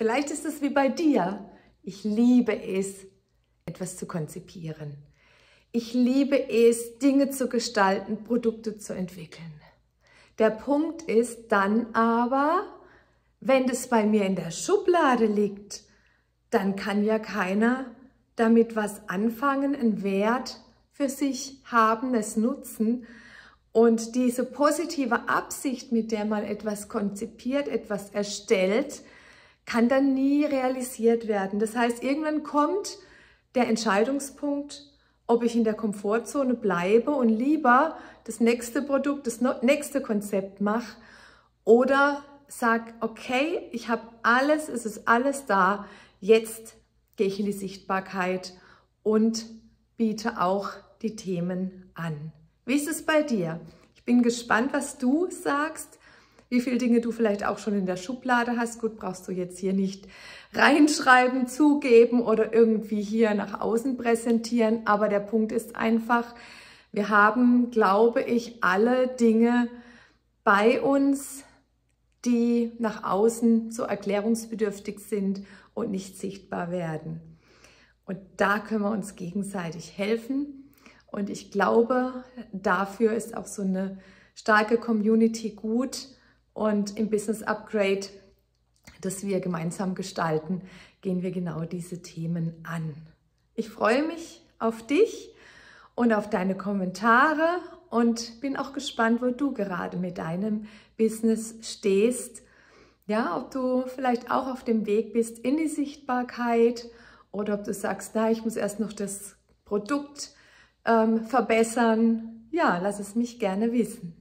Vielleicht ist es wie bei dir. Ich liebe es, etwas zu konzipieren. Ich liebe es, Dinge zu gestalten, Produkte zu entwickeln. Der Punkt ist dann aber, wenn das bei mir in der Schublade liegt, dann kann ja keiner damit was anfangen, einen Wert für sich haben, es nutzen. Und diese positive Absicht, mit der man etwas konzipiert, etwas erstellt, kann dann nie realisiert werden. Das heißt, irgendwann kommt der Entscheidungspunkt, ob ich in der Komfortzone bleibe und lieber das nächste Produkt, das nächste Konzept mache oder sag, okay, ich habe alles, es ist alles da, jetzt gehe ich in die Sichtbarkeit und biete auch die Themen an. Wie ist es bei dir? Ich bin gespannt, was du sagst wie viele Dinge du vielleicht auch schon in der Schublade hast. Gut, brauchst du jetzt hier nicht reinschreiben, zugeben oder irgendwie hier nach außen präsentieren. Aber der Punkt ist einfach, wir haben, glaube ich, alle Dinge bei uns, die nach außen so erklärungsbedürftig sind und nicht sichtbar werden. Und da können wir uns gegenseitig helfen. Und ich glaube, dafür ist auch so eine starke Community gut, und im Business Upgrade, das wir gemeinsam gestalten, gehen wir genau diese Themen an. Ich freue mich auf dich und auf deine Kommentare und bin auch gespannt, wo du gerade mit deinem Business stehst. Ja, ob du vielleicht auch auf dem Weg bist in die Sichtbarkeit oder ob du sagst, na, ich muss erst noch das Produkt ähm, verbessern. Ja, lass es mich gerne wissen.